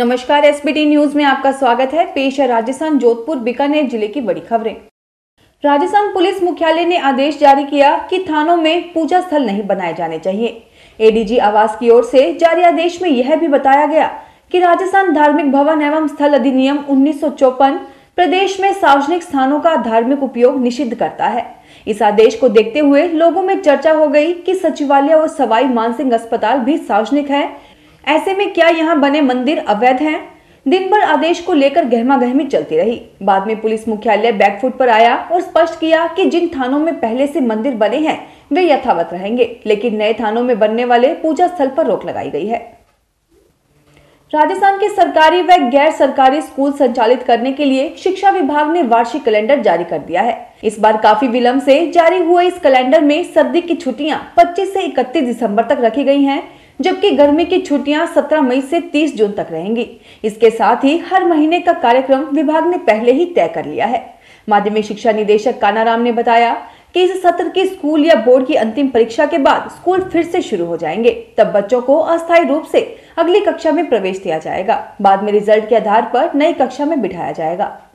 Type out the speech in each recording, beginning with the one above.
नमस्कार SBT news में आपका स्वागत है। पेश है राजस्थान जोधपुर बीकानेर ज़िले की बड़ी खबरें। राजस्थान पुलिस मुख्यालय ने आदेश जारी किया कि थानों में पूजा स्थल नहीं बनाए जाने चाहिए। एडीजी आवास की ओर से जारी आदेश में यह भी बताया गया कि राजस्थान धार्मिक भवन एवं स्थल अधिनियम उन्नीस प्रदेश में सार्वजनिक स्थानों का धार्मिक उपयोग निषिद्ध करता है। इस आदेश को देखते हुए लोगों में चर्चा हो गई कि सचिवालय और सवाई मानसिंह अस्पताल भी सार्वजनिक है। ऐसे में क्या यहाँ बने मंदिर अवैध हैं? दिन भर आदेश को लेकर गहमा गहमी चलती रही। बाद में पुलिस मुख्यालय बैकफुट पर आया और स्पष्ट किया कि जिन थानों में पहले से मंदिर बने हैं, वे यथावत रहेंगे, लेकिन नए थानों में बनने वाले पूजा स्थल पर रोक लगाई गई है। राजस्थान के सरकारी व गैर सरकारी स्कूल संचालित करने के लिए शिक्षा विभाग ने वार्षिक कैलेंडर जारी कर दिया है। इस बार काफ़ी विलंब से जारी हुए इस कैलेंडर में सर्दी की छुट्टियाँ 25 से 31 दिसंबर तक रखी गई हैं। जबकि गर्मी की छुट्टियाँ 17 मई से 30 जून तक रहेंगी। इसके साथ ही हर महीने का कार्यक्रम विभाग ने पहले ही तय कर लिया है। माध्यमिक शिक्षा निदेशक कानाराम ने बताया कि इस सत्र की स्कूल या बोर्ड की अंतिम परीक्षा के बाद स्कूल फिर से शुरू हो जाएँगे, तब बच्चों को अस्थायी रूप से अगली कक्षा में प्रवेश दिया जाएगा। बाद में रिज़ल्ट के आधार पर नई कक्षा में बिठाया जाएगा।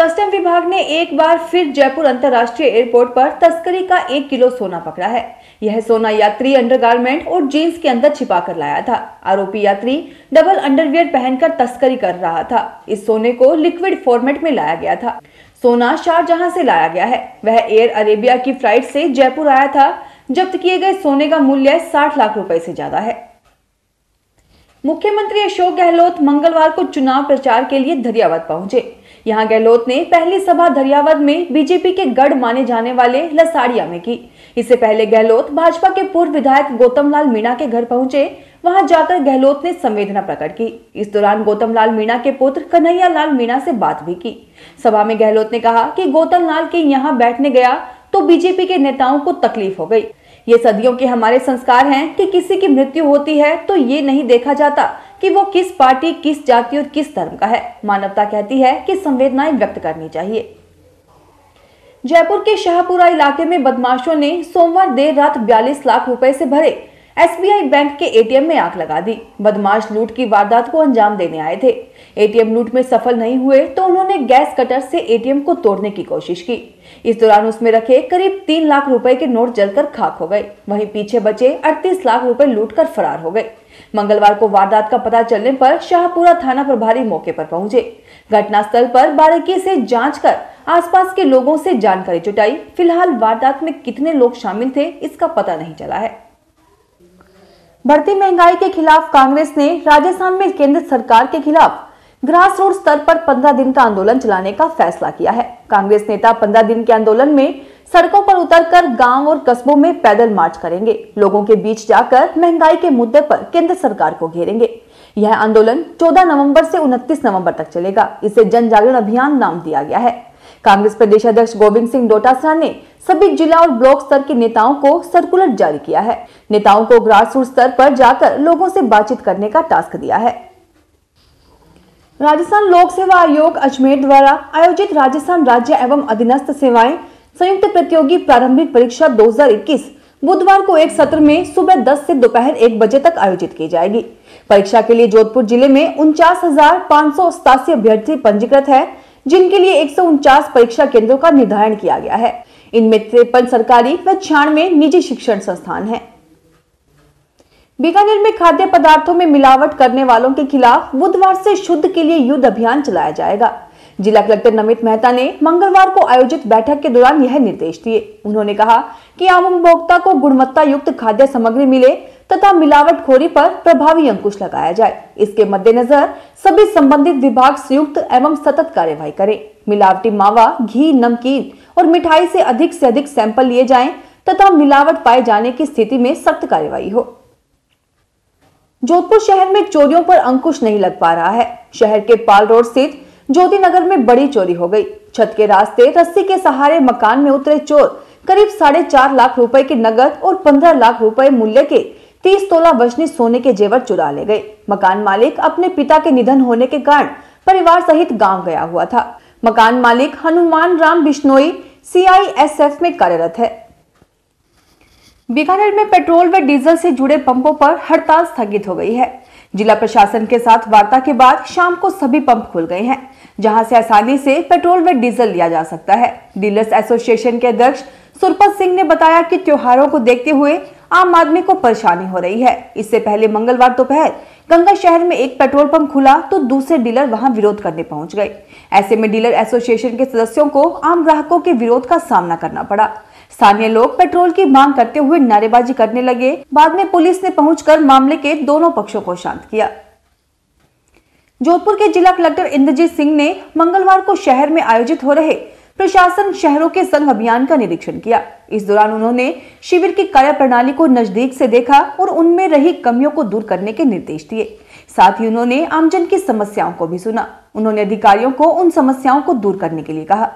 कस्टम विभाग ने एक बार फिर जयपुर अंतर्राष्ट्रीय एयरपोर्ट पर तस्करी का एक किलो सोना पकड़ा है। यह सोना यात्री अंडरगारमेंट और जीन्स के अंदर छिपा कर लाया था। आरोपी यात्री डबल अंडरवियर पहनकर तस्करी कर रहा था। इस सोने को लिक्विड फॉर्मेट में लाया गया था। सोना शाहजहां से लाया गया है। वह एयर अरेबिया की फ़्लाइट से जयपुर आया था, जब्त किए गए सोने का मूल्य साठ लाख रुपए से ज़्यादा है। मुख्यमंत्री अशोक गहलोत मंगलवार को चुनाव प्रचार के लिए धरियावत पहुँचे। यहाँ गहलोत ने पहली सभा धरियावद में बीजेपी के गढ़ माने जाने वाले लसाड़िया में की। इससे पहले गहलोत भाजपा के पूर्व विधायक गौतम लाल मीणा के घर पहुँचे। वहाँ जाकर गहलोत ने संवेदना प्रकट की। इस दौरान गौतम लाल मीणा के पुत्र कन्हैया लाल मीणा से बात भी की। सभा में गहलोत ने कहा कि गौतम लाल के यहाँ बैठने गया तो बीजेपी के नेताओं को तकलीफ़ हो गई। ये सदियों के हमारे संस्कार हैं कि किसी की मृत्यु होती है तो ये नहीं देखा जाता कि वो किस पार्टी, किस जाति और किस धर्म का है। मानवता कहती है कि संवेदनाएँ व्यक्त करनी चाहिए। जयपुर के शाहपुरा इलाके में बदमाशों ने सोमवार देर रात 42 लाख रुपए से भरे एसबीआई बैंक के एटीएम में आग लगा दी। बदमाश लूट की वारदात को अंजाम देने आए थे। एटीएम लूट में सफल नहीं हुए तो उन्होंने गैस कटर से एटीएम को तोड़ने की कोशिश की। इस दौरान उसमें रखे करीब तीन लाख रुपए के नोट जलकर खाक हो गए। वहीं पीछे बचे अड़तीस लाख रुपए लूट कर फरार हो गए। मंगलवार को वारदात का पता चलने पर शाहपुरा थाना प्रभारी मौके पर पहुँचे। घटनास्थल पर बारीकी से जाँच कर आसपास के लोगों से जानकारी जुटाई। फ़िलहाल वारदात में कितने लोग शामिल थे, इसका पता नहीं चला है। बढ़ती महँगाई के खिलाफ कांग्रेस ने राजस्थान में केंद्र सरकार के खिलाफ ग्रास रूट स्तर पर 15 दिन का आंदोलन चलाने का फैसला किया है। कांग्रेस नेता 15 दिन के आंदोलन में सड़कों पर उतरकर गाँव और कस्बों में पैदल मार्च करेंगे। लोगों के बीच जाकर महँगाई के मुद्दे पर केंद्र सरकार को घेरेंगे। यह आंदोलन 14 नवंबर से 29 नवंबर तक चलेगा। इसे जन जागरण अभियान नाम दिया गया है। कांग्रेस प्रदेश अध्यक्ष गोविंद सिंह डोटासरा ने सभी जिला और ब्लॉक स्तर के नेताओं को सर्कुलर जारी किया है। नेताओं को ग्रास रूट स्तर पर जाकर लोगों से बातचीत करने का टास्क दिया है। राजस्थान लोक सेवा आयोग अजमेर द्वारा आयोजित राजस्थान राज्य एवं अधीनस्थ सेवाएँ संयुक्त प्रतियोगी प्रारंभिक परीक्षा 2021 बुधवार को एक सत्र में सुबह 10 से दोपहर एक बजे तक आयोजित की जाएगी। परीक्षा के लिए जोधपुर ज़िले में उनचास अभ्यर्थी पंजीकृत है, जिनके लिए एक सौ उनचास परीक्षा केंद्रों का निर्धारण किया गया है। इनमें तिरपन सरकारी व छियानवे निजी शिक्षण संस्थान है। बीकानेर में खाद्य पदार्थों में मिलावट करने वालों के खिलाफ बुधवार से शुद्ध के लिए युद्ध अभियान चलाया जाएगा। जिला कलेक्टर नमित मेहता ने मंगलवार को आयोजित बैठक के दौरान यह निर्देश दिए। उन्होंने कहा कि आम उपभोक्ता को गुणवत्ता युक्त खाद्य सामग्री मिले तथा मिलावटखोरी पर प्रभावी अंकुश लगाया जाए। इसके मद्देनजर सभी संबंधित विभाग संयुक्त एवं सतत कार्यवाही करें। मिलावटी मावा, घी, नमकीन और मिठाई से अधिक से अधिक सैंपल लिए जाएँ तथा मिलावट पाए जाने की स्थिति में सख्त कार्यवाही हो। जोधपुर शहर में चोरियों पर अंकुश नहीं लग पा रहा है। शहर के पाल रोड स्थित ज्योति नगर में बड़ी चोरी हो गई। छत के रास्ते रस्सी के सहारे मकान में उतरे चोर। करीब साढ़े चार लाख रुपए के नगद और पंद्रह लाख रुपए मूल्य के तीस तोला वजनी सोने के जेवर चुरा ले गए। मकान मालिक अपने पिता के निधन होने के कारण परिवार सहित गाँव गया हुआ था। मकान मालिक हनुमान राम बिश्नोई सीआईएसएफ में कार्यरत है। बीकानेर में पेट्रोल व डीजल से जुड़े पंपों पर हड़ताल स्थगित हो गई है। जिला प्रशासन के साथ वार्ता के बाद शाम को सभी पंप खुल गए हैं, जहाँ से आसानी से पेट्रोल व डीजल लिया जा सकता है। डीलर्स एसोसिएशन के अध्यक्ष सुरपत सिंह ने बताया कि त्योहारों को देखते हुए आम आदमी को परेशानी हो रही है। इससे पहले मंगलवार दोपहर गंगा शहर में एक पेट्रोल पंप खुला तो दूसरे डीलर वहाँ विरोध करने पहुँच गए। ऐसे में डीलर एसोसिएशन के सदस्यों को आम ग्राहकों के विरोध का सामना करना पड़ा। स्थानीय लोग पेट्रोल की मांग करते हुए नारेबाजी करने लगे। बाद में पुलिस ने पहुंचकर मामले के दोनों पक्षों को शांत किया। जोधपुर के जिला कलेक्टर इंद्रजीत सिंह ने मंगलवार को शहर में आयोजित हो रहे प्रशासन शहरों के संघ अभियान का निरीक्षण किया। इस दौरान उन्होंने शिविर की कार्य प्रणाली को नज़दीक से देखा और उनमें रही कमियों को दूर करने के निर्देश दिए। साथ ही उन्होंने आमजन की समस्याओं को भी सुना। उन्होंने अधिकारियों को उन समस्याओं को दूर करने के लिए कहा।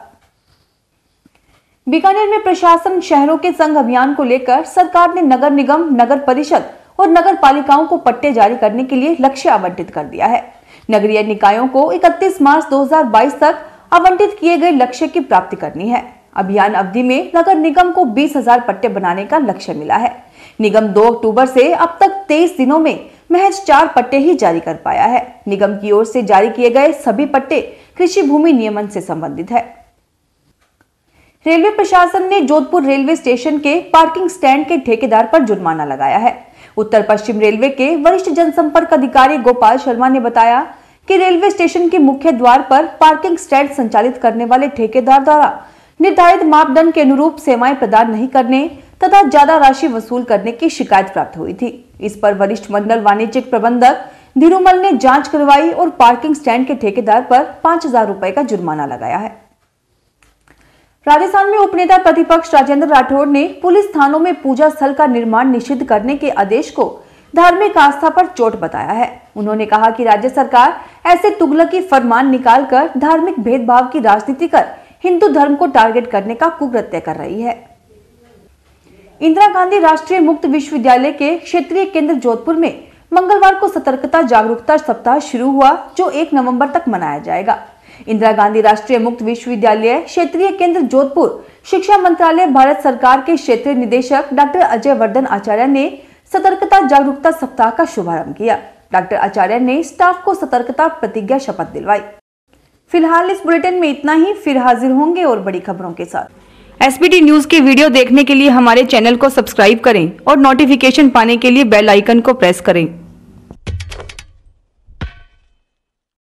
बीकानेर में प्रशासन शहरों के संघ अभियान को लेकर सरकार ने नगर निगम, नगर परिषद और नगर पालिकाओं को पट्टे जारी करने के लिए लक्ष्य आवंटित कर दिया है। नगरीय निकायों को 31 मार्च 2022 तक आवंटित किए गए लक्ष्य की प्राप्ति करनी है। अभियान अवधि में नगर निगम को बीस हज़ार पट्टे बनाने का लक्ष्य मिला है। निगम 2 अक्टूबर से अब तक 23 दिनों में महज चार पट्टे ही जारी कर पाया है। निगम की ओर से जारी किए गए सभी पट्टे कृषि भूमि नियमन से संबंधित है। रेलवे प्रशासन ने जोधपुर रेलवे स्टेशन के पार्किंग स्टैंड के ठेकेदार पर जुर्माना लगाया है। उत्तर पश्चिम रेलवे के वरिष्ठ जनसंपर्क अधिकारी गोपाल शर्मा ने बताया कि रेलवे स्टेशन के मुख्य द्वार पर पार्किंग स्टैंड संचालित करने वाले ठेकेदार द्वारा निर्धारित मापदंड के अनुरूप सेवाएँ प्रदान नहीं करने तथा ज़्यादा राशि वसूल करने की शिकायत प्राप्त हुई थी। इस पर वरिष्ठ मंडल वाणिज्यिक प्रबंधक धीरूमल ने जाँच करवाई और पार्किंग स्टैंड के ठेकेदार पर पाँच हज़ार रूपए का जुर्माना लगाया है। राजस्थान में उपनेता प्रतिपक्ष राजेंद्र राठौड़ ने पुलिस थानों में पूजा स्थल का निर्माण निषिद्ध करने के आदेश को धार्मिक आस्था पर चोट बताया है। उन्होंने कहा कि राज्य सरकार ऐसे तुगलकी फरमान निकालकर धार्मिक भेदभाव की राजनीति कर हिंदू धर्म को टारगेट करने का कुकृत्य कर रही है। इंदिरा गांधी राष्ट्रीय मुक्त विश्वविद्यालय के क्षेत्रीय केंद्र जोधपुर में मंगलवार को सतर्कता, जागरूकता सप्ताह शुरू हुआ, जो एक नवंबर तक मनाया जाएगा। इंदिरा गांधी राष्ट्रीय मुक्त विश्वविद्यालय क्षेत्रीय केंद्र जोधपुर, शिक्षा मंत्रालय भारत सरकार के क्षेत्रीय निदेशक डॉक्टर अजय वर्धन आचार्य ने सतर्कता, जागरूकता सप्ताह का शुभारंभ किया। डॉक्टर आचार्य ने स्टाफ को सतर्कता प्रतिज्ञा शपथ दिलवाई। फ़िलहाल इस बुलेटिन में इतना ही। फिर हाजिर होंगे और बड़ी खबरों के साथ। एसपीटी न्यूज़ के वीडियो देखने के लिए हमारे चैनल को सब्सक्राइब करें और नोटिफिकेशन पाने के लिए बेल आइकन को प्रेस करें।